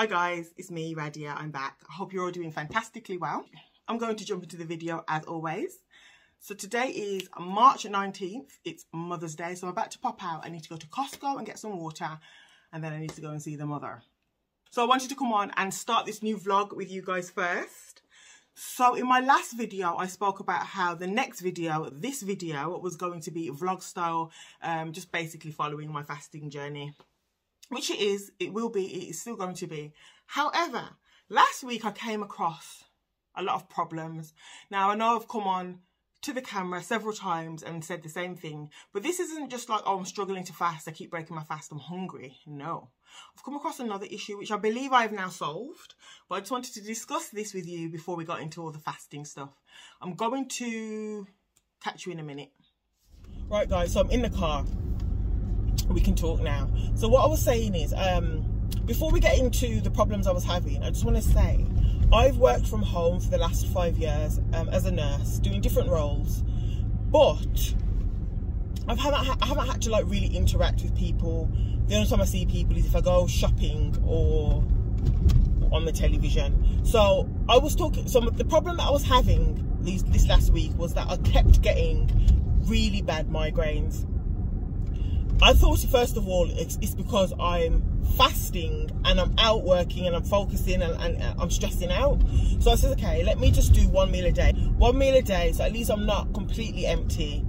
Hi guys, it's me, Radhiya. I'm back. I hope you're all doing fantastically well. I'm going to jump into the video as always. So today is March 19th. It's Mother's Day. So I'm about to pop out. I need to go to Costco and get some water. And then I need to go and see the mother. So I wanted to come on and start this new vlog with you guys first. So in my last video, I spoke about how the next video, this video, was going to be vlog style, um, just basically following my fasting journey. Which it is, it will be, it is still going to be. However, last week I came across a lot of problems. Now I know I've come on to the camera several times and said the same thing. But this isn't just like, oh, I'm struggling to fast. I keep breaking my fast. I'm hungry. No. I've come across another issue, which I believe I've now solved. But I just wanted to discuss this with you before we got into all the fasting stuff. I'm going to catch you in a minute. Right, guys. So I'm in the car. We can talk now. So what I was saying is, um, before we get into the problems I was having, I just want to say I've worked from home for the last five years um, as a nurse, doing different roles, but I've haven't, I haven't had to like really interact with people. The only time I see people is if I go shopping or on the television. So I was talking. So the problem that I was having these this last week was that I kept getting really bad migraines. I thought first of all it's, it's because I'm fasting and I'm out working and I'm focusing and, and, and, I'm stressing out. So I said, okay, let me just do one meal a day. One meal a day, so at least I'm not completely empty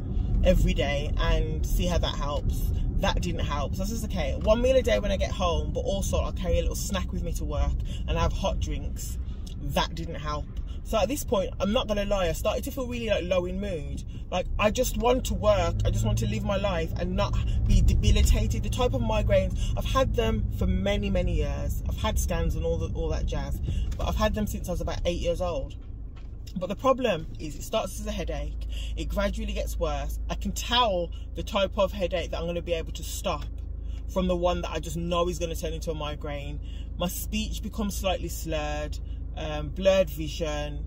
every day and see how that helps. That didn't help. So I said, okay, one meal a day when I get home, but also I'll carry a little snack with me to work and I have hot drinks. That didn't help. So at this point, I'm not gonna lie, I started to feel really like low in mood. Like I just want to work, I just want to live my life and not be debilitated. The type of migraines, I've had them for many, many years. I've had scans and all the, all that jazz, but I've had them since I was about eight years old. But the problem is it starts as a headache, it gradually gets worse. I can tell the type of headache that I'm gonna be able to stop from the one that I just know is gonna turn into a migraine. My speech becomes slightly slurred um, blurred vision.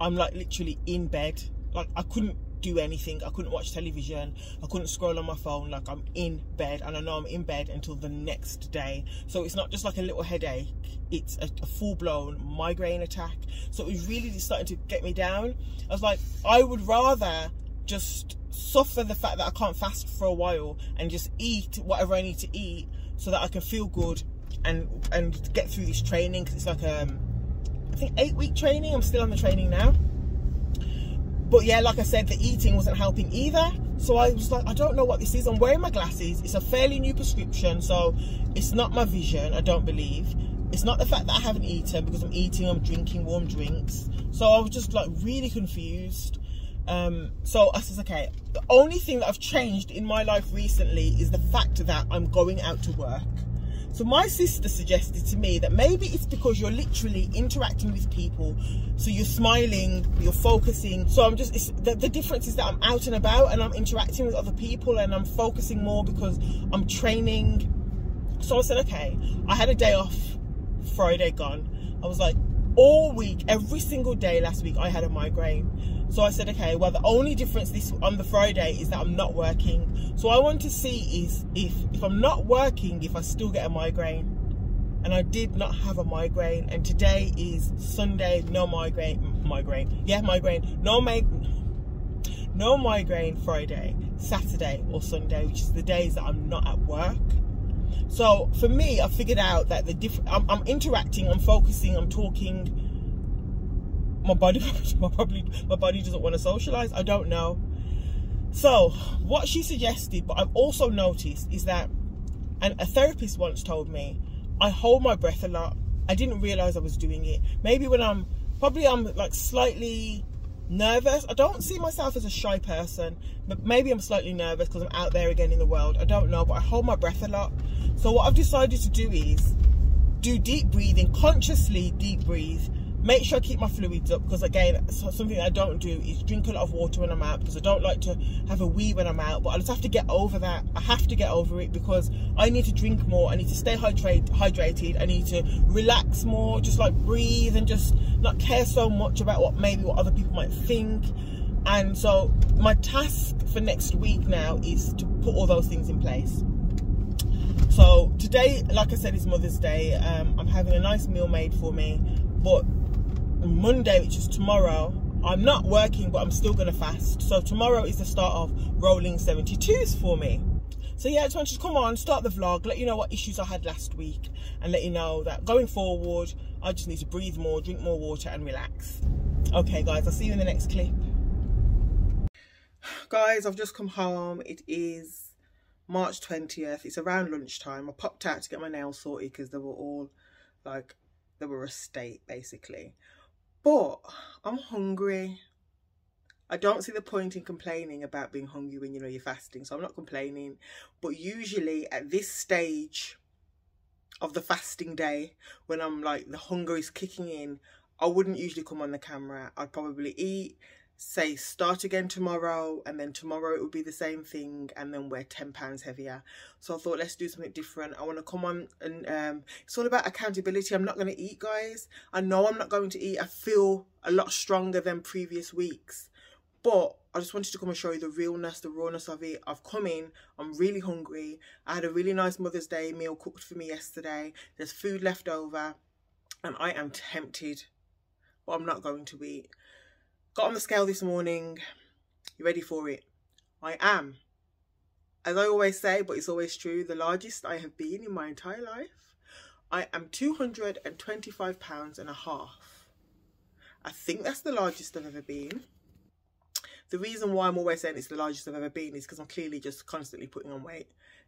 I'm like literally in bed. Like I couldn't do anything. I couldn't watch television. I couldn't scroll on my phone. Like I'm in bed and I know I'm in bed until the next day. So it's not just like a little headache. It's a, a full blown migraine attack. So it was really starting to get me down. I was like, I would rather just suffer the fact that I can't fast for a while and just eat whatever I need to eat so that I can feel good and and get through this training because it's like um think eight week training. I'm still on the training now. But yeah, like I said, the eating wasn't helping either. So I was like, I don't know what this is. I'm wearing my glasses. It's a fairly new prescription. So it's not my vision, I don't believe. It's not the fact that I haven't eaten because I'm eating, I'm drinking warm drinks. So I was just like really confused. Um, so I said, okay, the only thing that I've changed in my life recently is the fact that I'm going out to work. So my sister suggested to me that maybe it's because you're literally interacting with people. So you're smiling, you're focusing. So I'm just, the, the difference is that I'm out and about and I'm interacting with other people and I'm focusing more because I'm training. So I said, okay, I had a day off, Friday gone. I was like, all week, every single day last week, I had a migraine. So I said, okay, well, the only difference this on the Friday is that I'm not working. So I want to see is if, if I'm not working, if I still get a migraine. And I did not have a migraine. And today is Sunday, no migraine, migraine. Yeah, migraine. No migraine. No migraine Friday, Saturday or Sunday, which is the days that I'm not at work. So for me, I figured out that the different, I'm, I'm interacting, I'm focusing, I'm talking, my body my probably my body doesn't want to socialize i don't know. So what she suggested but i've also noticed is that and a therapist once told me i hold my breath a lot. I didn't realize i was doing it. Maybe when i'm probably i'm like slightly nervous. I don't see myself as a shy person but maybe i'm slightly nervous because i'm out there again in the world. I don't know but i hold my breath a lot. So what i've decided to do is do deep breathing consciously deep breathe make sure I keep my fluids up because again something I don't do is drink a lot of water when I'm out because I don't like to have a wee when I'm out but I just have to get over that I have to get over it because I need to drink more I need to stay hydrate, hydrated I need to relax more just like breathe and just not care so much about what maybe what other people might think and so my task for next week now is to put all those things in place So today, like I said, is Mother's Day. Um, I'm having a nice meal made for me. But Monday, which is tomorrow, I'm not working, but I'm still going to fast. So tomorrow is the start of rolling 72s for me. So yeah, I just wanted to come on, start the vlog, let you know what issues I had last week and let you know that going forward, I just need to breathe more, drink more water and relax. Okay guys, I'll see you in the next clip. Guys, I've just come home. It is March 20th. It's around lunchtime. I popped out to get my nails sorted because they were all like, they were a state basically. But I'm hungry. I don't see the point in complaining about being hungry when you know you're fasting. So I'm not complaining. But usually at this stage of the fasting day, when I'm like the hunger is kicking in, I wouldn't usually come on the camera. I'd probably eat, say start again tomorrow and then tomorrow it would be the same thing and then we're 10 pounds heavier so i thought let's do something different i want to come on and um, it's all about accountability i'm not going to eat guys i know i'm not going to eat i feel a lot stronger than previous weeks but I just wanted to come and show you the realness, the rawness of it. I've come in, I'm really hungry. I had a really nice Mother's Day meal cooked for me yesterday. There's food left over and I am tempted, but I'm not going to eat. Got on the scale this morning. You ready for it? I am. As I always say, but it's always true, the largest I have been in my entire life. I am 225 pounds and a half. I think that's the largest I've ever been. The reason why I'm always saying it's the largest I've ever been is because I'm clearly just constantly putting on weight.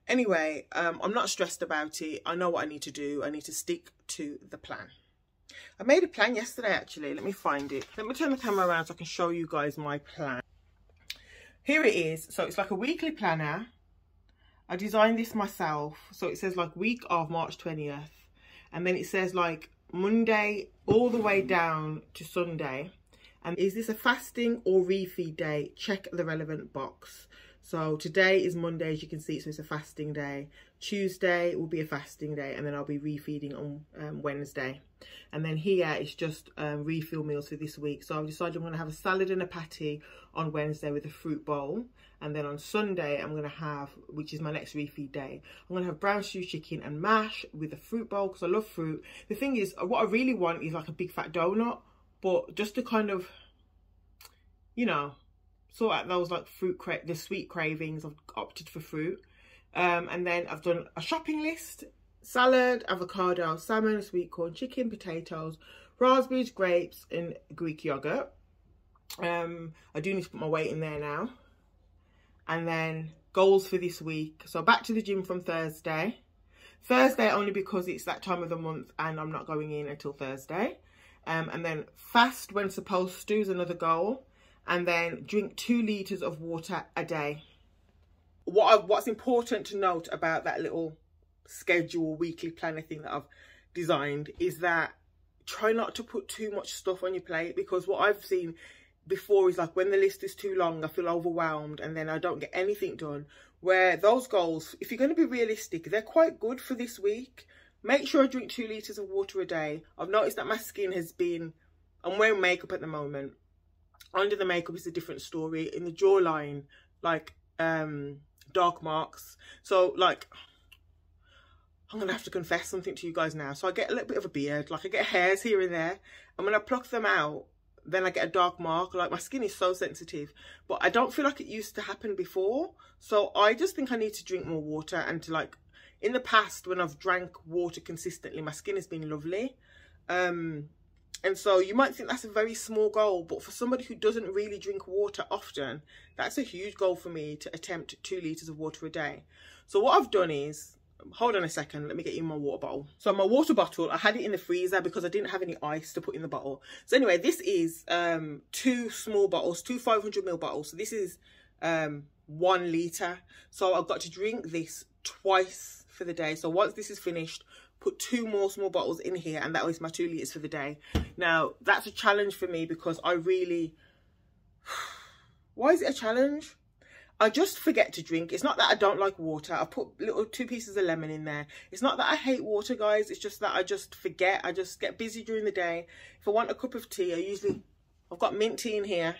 Anyway, um, I'm not stressed about it. I know what I need to do. I need to stick to the plan. I made a plan yesterday actually. Let me find it. Let me turn the camera around so I can show you guys my plan. Here it is. So it's like a weekly planner. I designed this myself. So it says like week of March 20th. And then it says like Monday all the way down to Sunday. And is this a fasting or refeed day? Check the relevant box. So today is Monday, as you can see, so it's a fasting day. Tuesday will be a fasting day, and then I'll be refeeding on um, Wednesday. And then here it's just um, refill meals for this week. So I've decided I'm going to have a salad and a patty on Wednesday with a fruit bowl. And then on Sunday, I'm going to have, which is my next refeed day, I'm going to have brown stew chicken and mash with a fruit bowl because I love fruit. The thing is, what I really want is like a big fat donut, but just to kind of, you know, sort out those like fruit, cra the sweet cravings. I've opted for fruit. Um, and then I've done a shopping list, salad, avocado, salmon, sweet corn, chicken, potatoes, raspberries, grapes, and Greek yogurt. Um, I do need to put my weight in there now. And then goals for this week. So back to the gym from Thursday. Thursday only because it's that time of the month and I'm not going in until Thursday. Um, and then fast when supposed to is another goal and then drink two litres of water a day. What I, what's important to note about that little schedule weekly planner thing that I've designed is that try not to put too much stuff on your plate because what I've seen before is like when the list is too long I feel overwhelmed and then I don't get anything done. Where those goals if you're going to be realistic they're quite good for this week. Make sure I drink two litres of water a day. I've noticed that my skin has been I'm wearing makeup at the moment under the makeup is a different story. In the jawline like um dark marks. So like i'm gonna have to confess something to you guys now. So i get a little bit of a beard like i get hairs here and there. And when i pluck them out then i get a dark mark. Like my skin is so sensitive. But i don't feel like it used to happen before. So i just think i need to drink more water and to like in the past when i've drank water consistently my skin has been lovely. Um and so you might think that's a very small goal, but for somebody who doesn't really drink water often, that's a huge goal for me to attempt two litres of water a day. So what I've done is, hold on a second, let me get you my water bottle. So my water bottle, I had it in the freezer because I didn't have any ice to put in the bottle. So anyway, this is um, two small bottles, two 500ml bottles. So this is um, one litre. So I've got to drink this twice for the day. So once this is finished, put two more small bottles in here and that was my two litres for the day. Now, that's a challenge for me because I really... Why is it a challenge? I just forget to drink. It's not that I don't like water. I put little two pieces of lemon in there. It's not that I hate water, guys. It's just that I just forget. I just get busy during the day. If I want a cup of tea, I usually... I've got mint tea in here.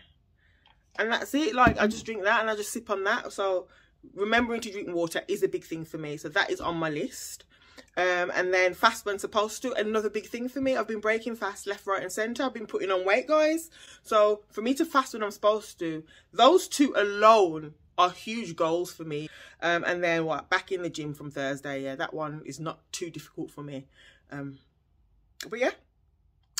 And that's it. Like, I just drink that and I just sip on that. So, remembering to drink water is a big thing for me. So that is on my list. Um, and then fast when supposed to. Another big thing for me. I've been breaking fast left, right, and centre. I've been putting on weight, guys. So for me to fast when I'm supposed to, those two alone are huge goals for me. Um, and then what? Back in the gym from Thursday. Yeah, that one is not too difficult for me. Um, but yeah,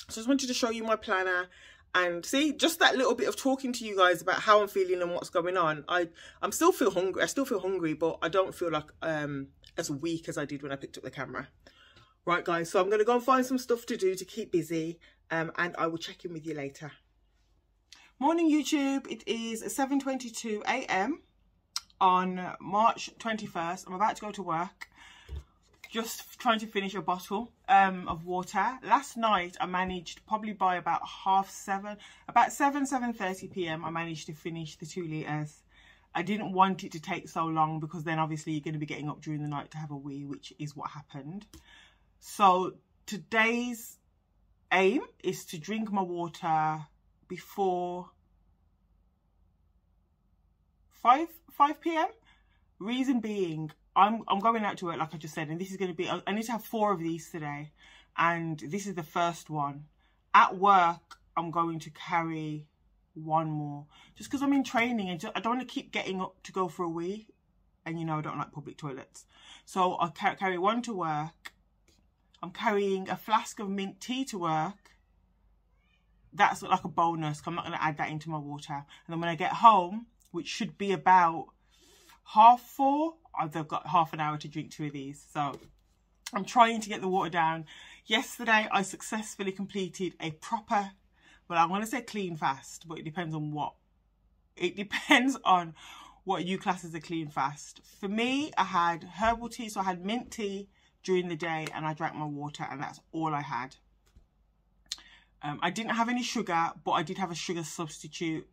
so I just wanted to show you my planner and see just that little bit of talking to you guys about how I'm feeling and what's going on. I I'm still feel hungry. I still feel hungry, but I don't feel like um as weak as I did when I picked up the camera. Right, guys. So I'm gonna go and find some stuff to do to keep busy. Um, and I will check in with you later. Morning, YouTube. It is 7:22 a.m. on March 21st. I'm about to go to work just trying to finish a bottle um, of water. Last night I managed probably by about half seven, about 7, 7.30 p.m. I managed to finish the two litres. I didn't want it to take so long because then obviously you're going to be getting up during the night to have a wee, which is what happened. So today's aim is to drink my water before 5, 5 p.m. Reason being, I'm I'm going out to work like I just said, and this is going to be. I need to have four of these today, and this is the first one. At work, I'm going to carry one more, just because I'm in training and just, I don't want to keep getting up to go for a wee, and you know I don't like public toilets, so I'll carry one to work. I'm carrying a flask of mint tea to work. That's like a bonus. I'm not going to add that into my water. And then when I get home, which should be about half four, I've got half an hour to drink two of these. So I'm trying to get the water down. Yesterday, I successfully completed a proper, well, I want to say clean fast, but it depends on what. It depends on what you class as a clean fast. For me, I had herbal tea, so I had mint tea during the day and I drank my water and that's all I had. Um, I didn't have any sugar, but I did have a sugar substitute.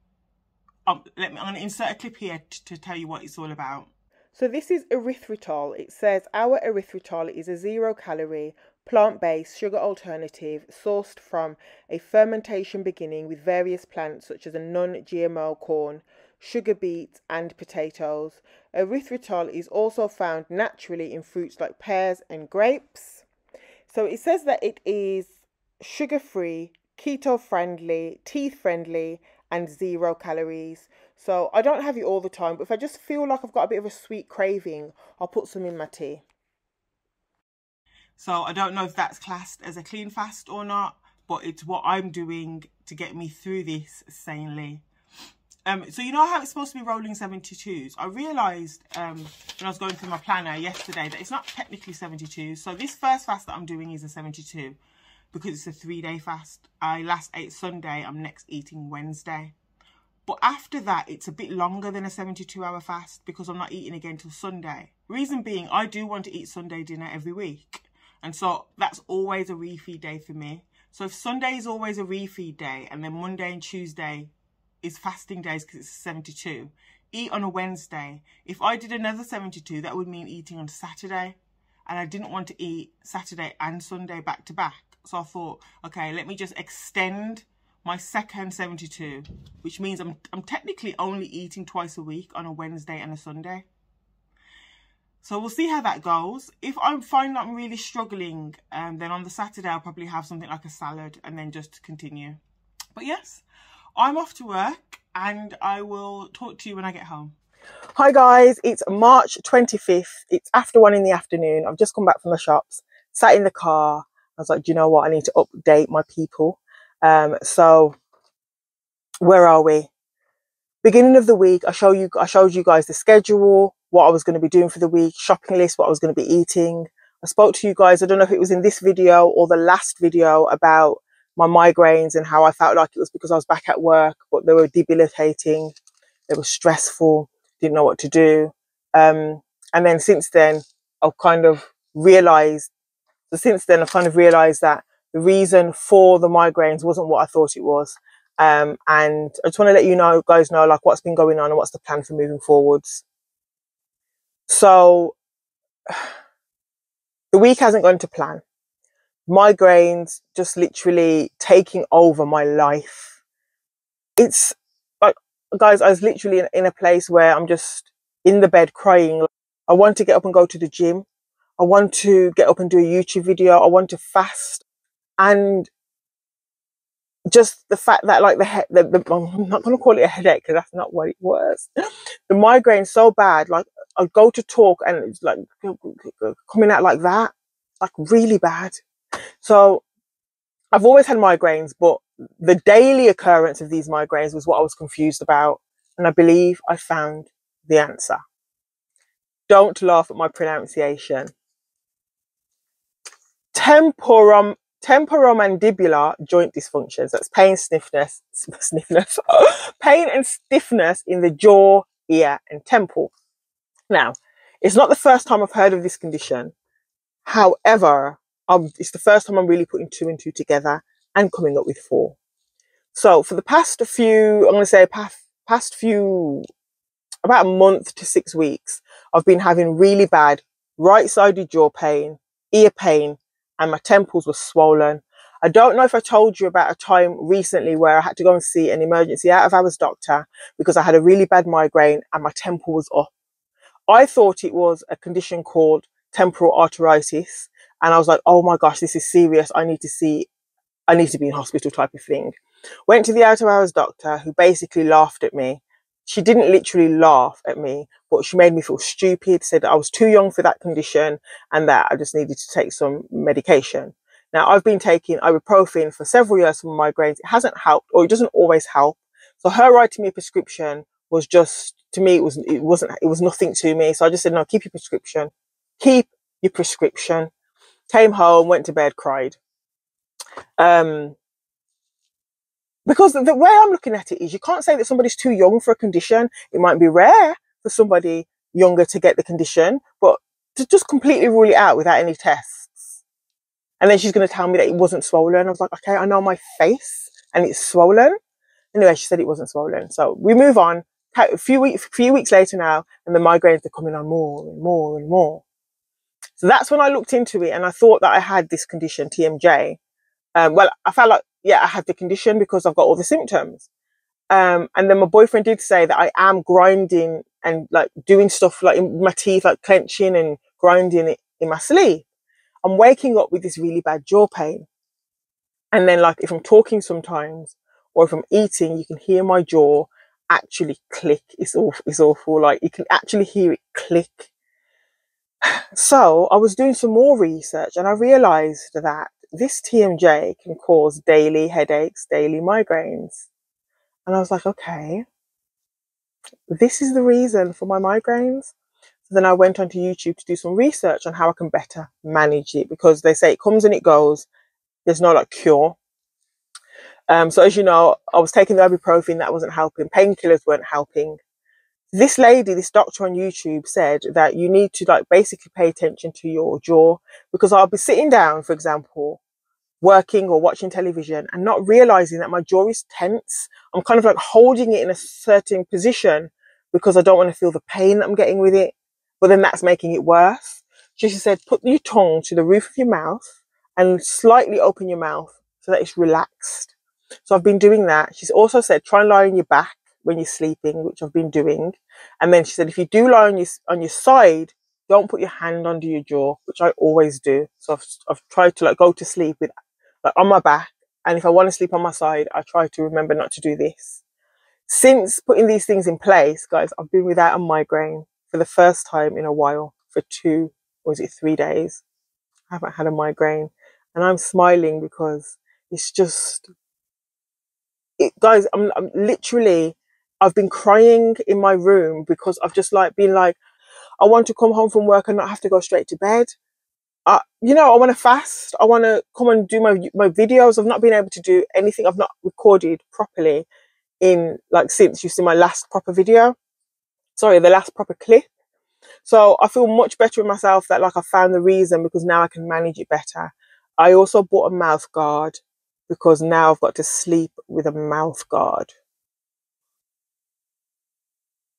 Um, let me, I'm going to insert a clip here to tell you what it's all about. So this is erythritol. It says our erythritol is a zero calorie, plant-based sugar alternative sourced from a fermentation beginning with various plants such as a non-GMO corn, sugar beets and potatoes. Erythritol is also found naturally in fruits like pears and grapes. So it says that it is sugar-free, keto-friendly, teeth-friendly and zero calories. So I don't have it all the time, but if I just feel like I've got a bit of a sweet craving, I'll put some in my tea. So I don't know if that's classed as a clean fast or not, but it's what I'm doing to get me through this sanely. Um, so you know how it's supposed to be rolling 72s? I realised um, when I was going through my planner yesterday that it's not technically 72. So this first fast that I'm doing is a 72 because it's a three-day fast. I last ate Sunday. I'm next eating Wednesday. But after that, it's a bit longer than a 72 hour fast because I'm not eating again till Sunday. Reason being, I do want to eat Sunday dinner every week. And so that's always a refeed day for me. So if Sunday is always a refeed day and then Monday and Tuesday is fasting days because it's 72, eat on a Wednesday. If I did another 72, that would mean eating on Saturday. And I didn't want to eat Saturday and Sunday back to back. So I thought, okay, let me just extend my second 72, which means I'm, I'm technically only eating twice a week on a Wednesday and a Sunday. So we'll see how that goes. If I find I'm really struggling, um, then on the Saturday I'll probably have something like a salad and then just continue. But yes, I'm off to work and I will talk to you when I get home. Hi guys, it's March 25th. It's after one in the afternoon. I've just come back from the shops, sat in the car. I was like, do you know what? I need to update my people. Um, so where are we? Beginning of the week, I show you, I showed you guys the schedule, what I was going to be doing for the week, shopping list, what I was going to be eating. I spoke to you guys. I don't know if it was in this video or the last video about my migraines and how I felt like it was because I was back at work, but they were debilitating. They were stressful. Didn't know what to do. Um, and then since then, I've kind of realized. So since then, I've kind of realized that the reason for the migraines wasn't what I thought it was. Um, and I just want to let you know, guys know, like what's been going on and what's the plan for moving forwards. So the week hasn't gone to plan. Migraines just literally taking over my life. It's like, guys, I was literally in, in a place where I'm just in the bed crying. I want to get up and go to the gym. I want to get up and do a YouTube video. I want to fast. And just the fact that like the, head, the, the I'm not going to call it a headache because that's not what it was. The migraine so bad, like I go to talk and it's like coming out like that, like really bad. So I've always had migraines, but the daily occurrence of these migraines was what I was confused about. And I believe I found the answer. Don't laugh at my pronunciation. Temporum temporomandibular joint dysfunctions. That's pain, stiffness, stiffness, pain and stiffness in the jaw, ear, and temple. Now, it's not the first time I've heard of this condition. However, um, it's the first time I'm really putting two and two together and coming up with four. So for the past few, I'm going to say past, past few, about a month to six weeks, I've been having really bad right-sided jaw pain, ear pain, and my temples were swollen. I don't know if I told you about a time recently where I had to go and see an emergency out of hours doctor because I had a really bad migraine and my temple was up. I thought it was a condition called temporal arteritis. And I was like, oh my gosh, this is serious. I need to see, I need to be in hospital type of thing. Went to the out of hours doctor who basically laughed at me she didn't literally laugh at me, but she made me feel stupid, said I was too young for that condition and that I just needed to take some medication. Now, I've been taking ibuprofen for several years for migraines. It hasn't helped, or it doesn't always help. So her writing me a prescription was just, to me, it was, it wasn't, it was nothing to me. So I just said, no, keep your prescription. Keep your prescription. Came home, went to bed, cried. Um, because the way I'm looking at it is you can't say that somebody's too young for a condition. It might be rare for somebody younger to get the condition, but to just completely rule it out without any tests. And then she's going to tell me that it wasn't swollen. I was like, okay, I know my face and it's swollen. Anyway, she said it wasn't swollen. So we move on. A few weeks, few weeks later now, and the migraines are coming on more and more and more. So that's when I looked into it and I thought that I had this condition, TMJ. Um, well, I felt like yeah, I have the condition because I've got all the symptoms. Um, and then my boyfriend did say that I am grinding and like doing stuff like in my teeth, like clenching and grinding it in my sleep. I'm waking up with this really bad jaw pain. And then like if I'm talking sometimes or if I'm eating, you can hear my jaw actually click. It's awful. It's awful. Like you can actually hear it click. So I was doing some more research and I realized that this TMJ can cause daily headaches, daily migraines. And I was like, okay, this is the reason for my migraines. So then I went onto YouTube to do some research on how I can better manage it because they say it comes and it goes. There's no like cure. Um, so as you know, I was taking the ibuprofen that wasn't helping. Painkillers weren't helping. This lady, this doctor on YouTube said that you need to like basically pay attention to your jaw because I'll be sitting down, for example, working or watching television and not realizing that my jaw is tense. I'm kind of like holding it in a certain position because I don't want to feel the pain that I'm getting with it. But then that's making it worse. She said, put your tongue to the roof of your mouth and slightly open your mouth so that it's relaxed. So I've been doing that. She's also said, try and lie on your back when you're sleeping, which I've been doing. And then she said, if you do lie on your, on your side, don't put your hand under your jaw, which I always do. So I've, I've tried to like go to sleep with like on my back. And if I want to sleep on my side, I try to remember not to do this. Since putting these things in place, guys, I've been without a migraine for the first time in a while for two, or is it three days? I haven't had a migraine and I'm smiling because it's just, it, guys, I'm, I'm literally, I've been crying in my room because I've just like been like, I want to come home from work and not have to go straight to bed. I, you know, I want to fast. I want to come and do my my videos. I've not been able to do anything. I've not recorded properly in like since you see my last proper video. Sorry, the last proper clip. So I feel much better with myself that like I found the reason because now I can manage it better. I also bought a mouth guard because now I've got to sleep with a mouth guard.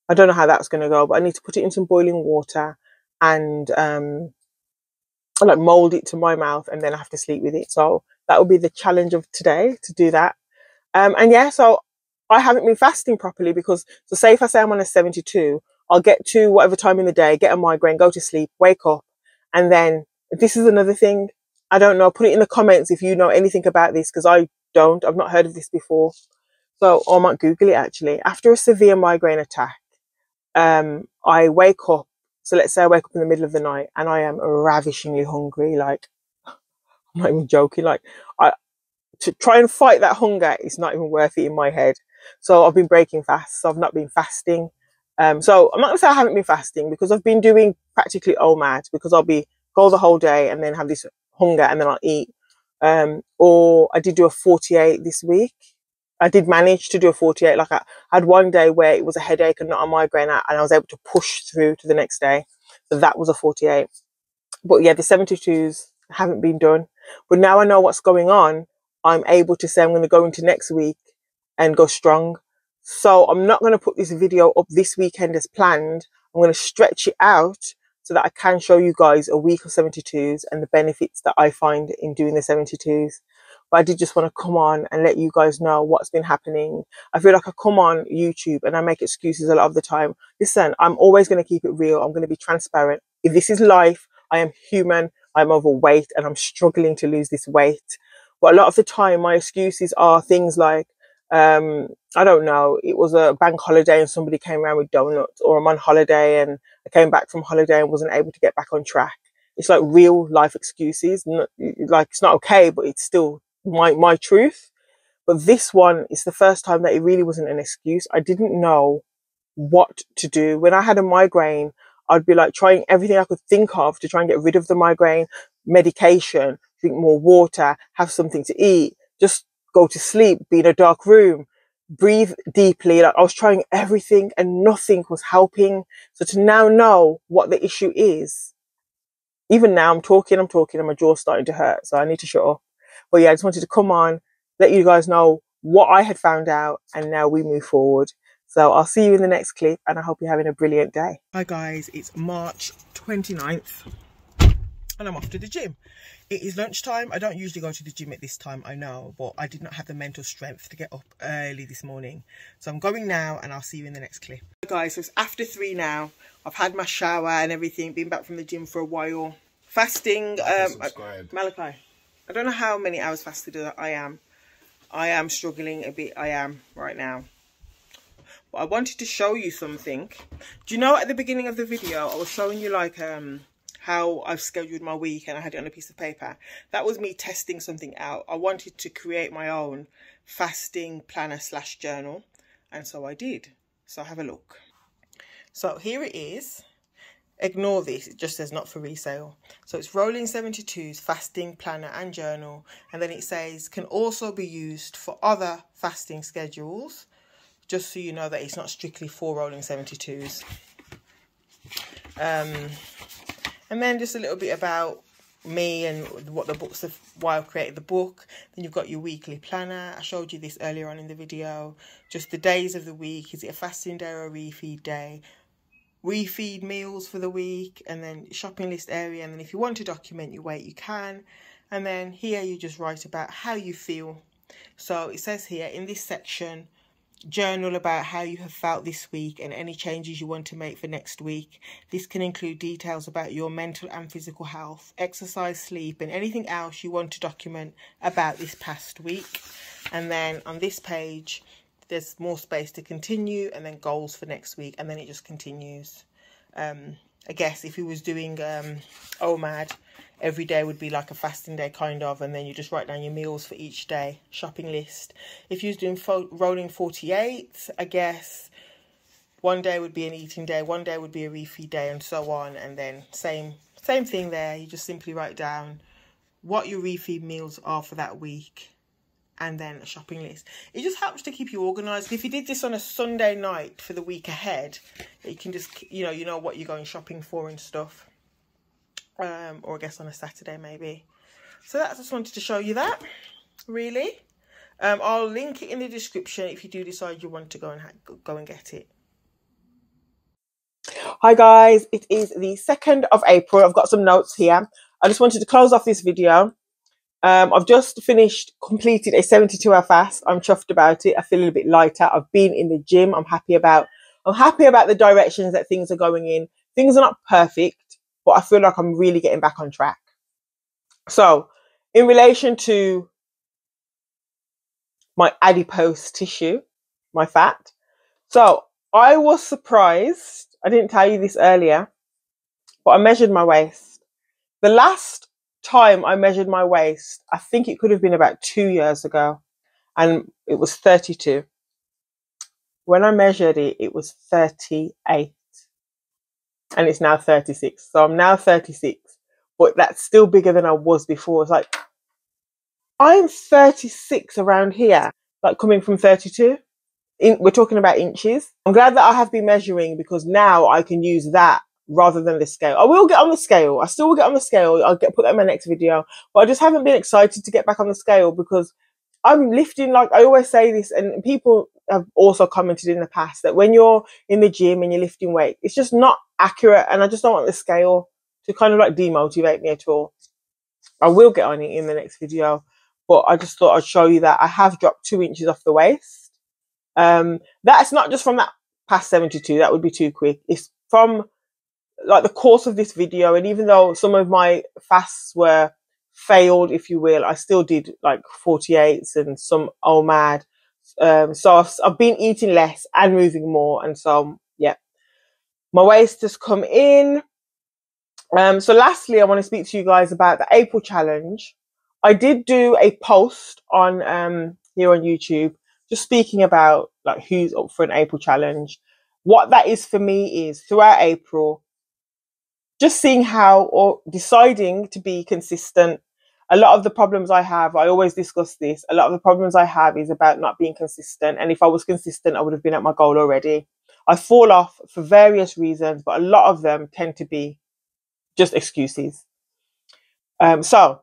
I don't know how that's going to go, but I need to put it in some boiling water and um, I like mold it to my mouth and then I have to sleep with it. So that will be the challenge of today to do that. Um, and yeah, so I haven't been fasting properly because, so say if I say I'm on a 72, I'll get to whatever time in the day, get a migraine, go to sleep, wake up, and then this is another thing. I don't know. Put it in the comments if you know anything about this because I don't. I've not heard of this before. So I might Google it actually. After a severe migraine attack, um, I wake up. So let's say I wake up in the middle of the night and I am ravishingly hungry. Like I'm not even joking. Like I to try and fight that hunger is not even worth it in my head. So I've been breaking fast. So I've not been fasting. Um, so I'm not gonna say I haven't been fasting because I've been doing practically OMAD because I'll be go the whole day and then have this hunger and then I'll eat. Um, or I did do a 48 this week. I did manage to do a 48. Like I had one day where it was a headache and not a migraine and I was able to push through to the next day. So that was a 48. But yeah, the 72s haven't been done. But now I know what's going on. I'm able to say I'm going to go into next week and go strong. So I'm not going to put this video up this weekend as planned. I'm going to stretch it out so that I can show you guys a week of 72s and the benefits that I find in doing the 72s. But I did just want to come on and let you guys know what's been happening. I feel like I come on YouTube and I make excuses a lot of the time. Listen, I'm always going to keep it real. I'm going to be transparent. If this is life, I am human, I'm overweight and I'm struggling to lose this weight. But a lot of the time, my excuses are things like, um, I don't know, it was a bank holiday and somebody came around with donuts, or I'm on holiday and I came back from holiday and wasn't able to get back on track. It's like real life excuses. like it's not okay, but it's still my my truth. But this one is the first time that it really wasn't an excuse. I didn't know what to do. When I had a migraine, I'd be like trying everything I could think of to try and get rid of the migraine, medication, drink more water, have something to eat, just go to sleep, be in a dark room, breathe deeply. Like I was trying everything and nothing was helping. So to now know what the issue is, even now I'm talking, I'm talking, and my jaw's starting to hurt. So I need to shut up. But yeah, I just wanted to come on, let you guys know what I had found out, and now we move forward. So I'll see you in the next clip and I hope you're having a brilliant day. Hi guys, it's March 29th and I'm off to the gym. It is lunchtime. I don't usually go to the gym at this time, I know, but I did not have the mental strength to get up early this morning. So I'm going now and I'll see you in the next clip. Guys, so it's after three now. I've had my shower and everything, been back from the gym for a while. Fasting, um, Malachi, I don't know how many hours fasted I am. I am struggling a bit, I am right now. But I wanted to show you something. Do you know at the beginning of the video, I was showing you like um how I've scheduled my week and I had it on a piece of paper. That was me testing something out. I wanted to create my own fasting planner slash journal. And so I did. So have a look. So here it is. Ignore this, it just says not for resale. So it's Rolling 72's fasting planner and journal. And then it says can also be used for other fasting schedules. Just so you know that it's not strictly for Rolling 72's. Um, and then just a little bit about me and what the books of why I've created the book. Then you've got your weekly planner. I showed you this earlier on in the video. Just the days of the week. Is it a fasting day or a refeed day? Refeed meals for the week and then shopping list area. And then if you want to document your weight, you can. And then here you just write about how you feel. So it says here in this section, Journal about how you have felt this week and any changes you want to make for next week. This can include details about your mental and physical health, exercise, sleep, and anything else you want to document about this past week. And then on this page, there's more space to continue and then goals for next week. And then it just continues. Um, I guess if he was doing um, OMAD, every day would be like a fasting day kind of and then you just write down your meals for each day shopping list if you was doing rolling 48 i guess one day would be an eating day one day would be a refeed day and so on and then same same thing there you just simply write down what your refeed meals are for that week and then a shopping list it just helps to keep you organized if you did this on a sunday night for the week ahead you can just you know you know what you're going shopping for and stuff um, or I guess on a Saturday maybe. So that's just wanted to show you that, really. Um, I'll link it in the description if you do decide you want to go and go and get it. Hi guys, it is the 2nd of April. I've got some notes here. I just wanted to close off this video. Um, I've just finished, completed a 72 hour fast. I'm chuffed about it. I feel a little bit lighter. I've been in the gym. I'm happy about I'm happy about the directions that things are going in. Things are not perfect, but I feel like I'm really getting back on track. So, in relation to my adipose tissue, my fat, so I was surprised. I didn't tell you this earlier, but I measured my waist. The last time I measured my waist, I think it could have been about two years ago, and it was 32. When I measured it, it was 38, and it's now 36. So I'm now 36, but that's still bigger than I was before. It's like I'm 36 around here, like coming from 32. In, we're talking about inches. I'm glad that I have been measuring because now I can use that rather than the scale. I will get on the scale. I still will get on the scale. I'll get put that in my next video. But I just haven't been excited to get back on the scale because I'm lifting like I always say this, and people have also commented in the past that when you're in the gym and you're lifting weight, it's just not accurate, and I just don't want the scale to kind of like demotivate me at all. I will get on it in the next video, but I just thought I'd show you that I have dropped two inches off the waist. Um, that's not just from that past 72, that would be too quick. It's from like the course of this video, and even though some of my fasts were failed, if you will, I still did like 48s and some OMAD. Um, so I've, I've been eating less and moving more, and so yeah, my waist has come in. Um, so lastly, I want to speak to you guys about the April challenge. I did do a post on um, here on YouTube, just speaking about like who's up for an April challenge. What that is for me is throughout April, just seeing how or deciding to be consistent. A lot of the problems I have, I always discuss this. A lot of the problems I have is about not being consistent. And if I was consistent, I would have been at my goal already. I fall off for various reasons, but a lot of them tend to be just excuses. Um, so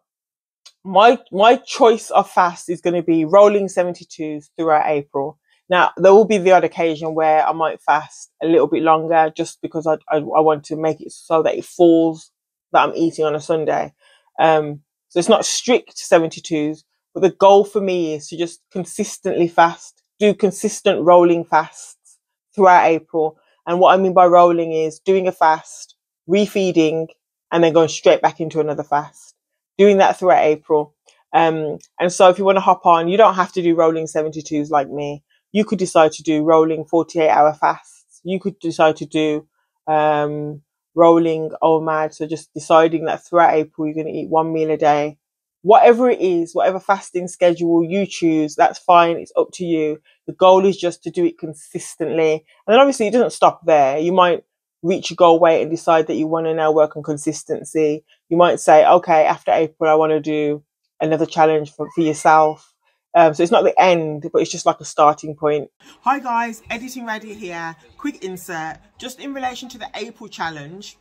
my my choice of fast is going to be rolling 72s throughout April. Now, there will be the odd occasion where I might fast a little bit longer just because I, I, I want to make it so that it falls that I'm eating on a Sunday. Um, so it's not strict 72s, but the goal for me is to just consistently fast, do consistent rolling fasts throughout April. And what I mean by rolling is doing a fast, refeeding, and then going straight back into another fast. Doing that throughout April. Um, and so if you want to hop on, you don't have to do rolling 72s like me you could decide to do rolling 48 hour fasts. You could decide to do um, rolling OMAD. So just deciding that throughout April, you're going to eat one meal a day. Whatever it is, whatever fasting schedule you choose, that's fine. It's up to you. The goal is just to do it consistently. And then obviously it doesn't stop there. You might reach your goal weight and decide that you want to now work on consistency. You might say, okay, after April, I want to do another challenge for, for yourself um, so it's not the end, but it's just like a starting point. Hi guys, Editing Radhiya here. Quick insert, just in relation to the April challenge.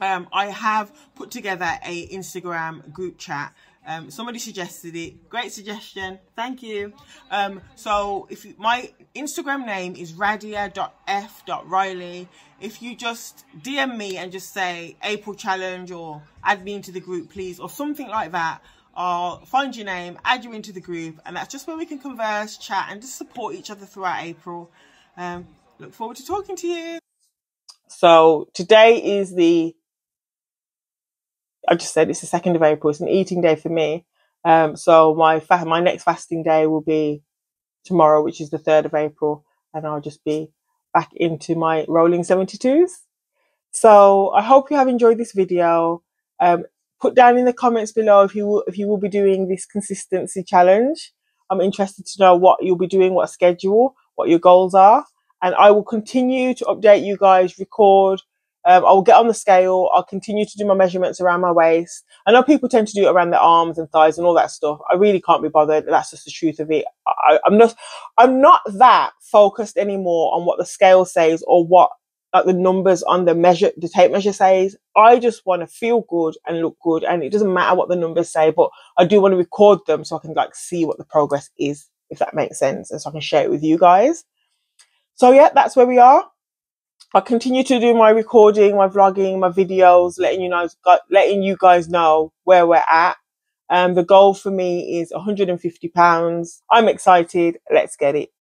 Um, I have put together a Instagram group chat. Um, somebody suggested it. Great suggestion. Thank you. Um, so if you, my Instagram name is radhiya.f.riley. If you just DM me and just say April challenge or add me into the group, please, or something like that, I'll find your name, add you into the group, and that's just where we can converse, chat, and just support each other throughout April. Um, look forward to talking to you. So today is the, I just said it's the second of April. It's an eating day for me. Um, so my fa- my next fasting day will be tomorrow, which is the third of April, and I'll just be back into my rolling 72s. So I hope you have enjoyed this video. Um, put down in the comments below if you will, if you will be doing this consistency challenge. I'm interested to know what you'll be doing, what schedule, what your goals are, and I will continue to update you guys, record. Um, I will get on the scale. I'll continue to do my measurements around my waist. I know people tend to do it around their arms and thighs and all that stuff. I really can't be bothered. That's just the truth of it. I, I'm not, I'm not that focused anymore on what the scale says or what like the numbers on the measure, the tape measure says. I just want to feel good and look good, and it doesn't matter what the numbers say, but I do want to record them so I can like see what the progress is, if that makes sense, and so I can share it with you guys. So yeah, that's where we are. I continue to do my recording, my vlogging, my videos, letting you know, letting you guys know where we're at. Um, the goal for me is 150 pounds. I'm excited. Let's get it.